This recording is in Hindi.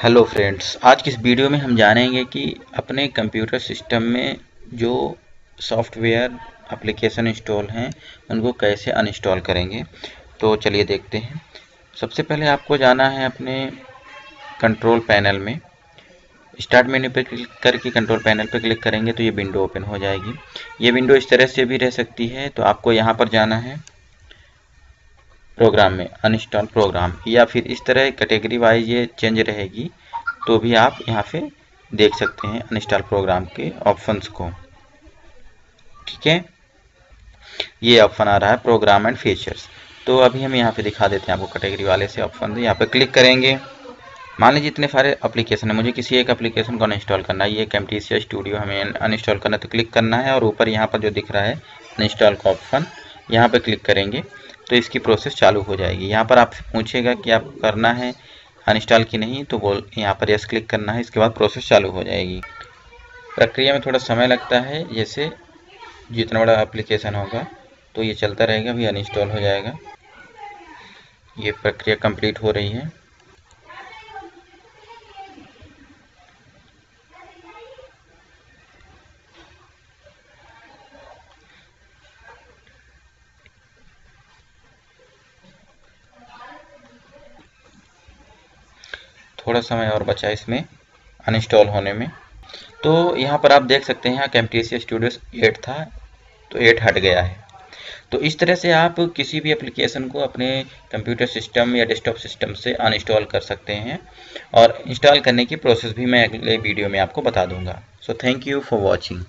हेलो फ्रेंड्स आज की इस वीडियो में हम जानेंगे कि अपने कंप्यूटर सिस्टम में जो सॉफ्टवेयर एप्लीकेशन इंस्टॉल हैं, उनको कैसे अनइंस्टॉल करेंगे। तो चलिए देखते हैं। सबसे पहले आपको जाना है अपने कंट्रोल पैनल में। स्टार्ट मेन्यू पर क्लिक करके कंट्रोल पैनल पर क्लिक करेंगे तो ये विंडो ओपन हो जाएगी। ये विंडो इस तरह से भी रह सकती है तो आपको यहाँ पर जाना है। प्रोग्राम में अनइंस्टॉल प्रोग्राम या फिर इस तरह कैटेगरी वाइज ये चेंज रहेगी तो भी आप यहाँ पे देख सकते हैं अनइंस्टॉल प्रोग्राम के ऑप्शंस को। ठीक है? ये ऑप्शन आ रहा है प्रोग्राम एंड फीचर्स तो अभी हम यहाँ पे दिखा देते हैं आपको कैटेगरी वाले से ऑप्शन यहाँ पे क्लिक करेंगे। मान लीजिए इतने सारे एप्लीकेशन है, मुझे किसी एक एप्लीकेशन को अनइंस्टॉल करना है। ये कैमटीसिया स्टूडियो हमें अनइंस्टॉल करना है तो क्लिक करना है और ऊपर यहाँ पर जो दिख रहा है अनइंस्टॉल का ऑप्शन यहाँ पर क्लिक करेंगे। तो इसकी प्रोसेस चालू हो जाएगी। यहाँ पर आपसे पूछेगा कि आप करना है अनइंस्टॉल की नहीं तो बोल, यहाँ पर यस क्लिक करना है, इसके बाद प्रोसेस चालू हो जाएगी। प्रक्रिया में थोड़ा समय लगता है, जैसे जितना बड़ा एप्लीकेशन होगा तो ये चलता रहेगा भी अनइंस्टॉल हो जाएगा। ये प्रक्रिया कंप्लीट हो रही है। थोड़ा समय और बचा इसमें अनइंस्टॉल होने में। तो यहाँ पर आप देख सकते हैं कैमटीसी स्टूडियो एट था तो एट हट गया है। तो इस तरह से आप किसी भी एप्लीकेशन को अपने कंप्यूटर सिस्टम या डेस्कटॉप सिस्टम से अनइंस्टॉल कर सकते हैं। और इंस्टॉल करने की प्रोसेस भी मैं अगले वीडियो में आपको बता दूँगा। So thank you for watching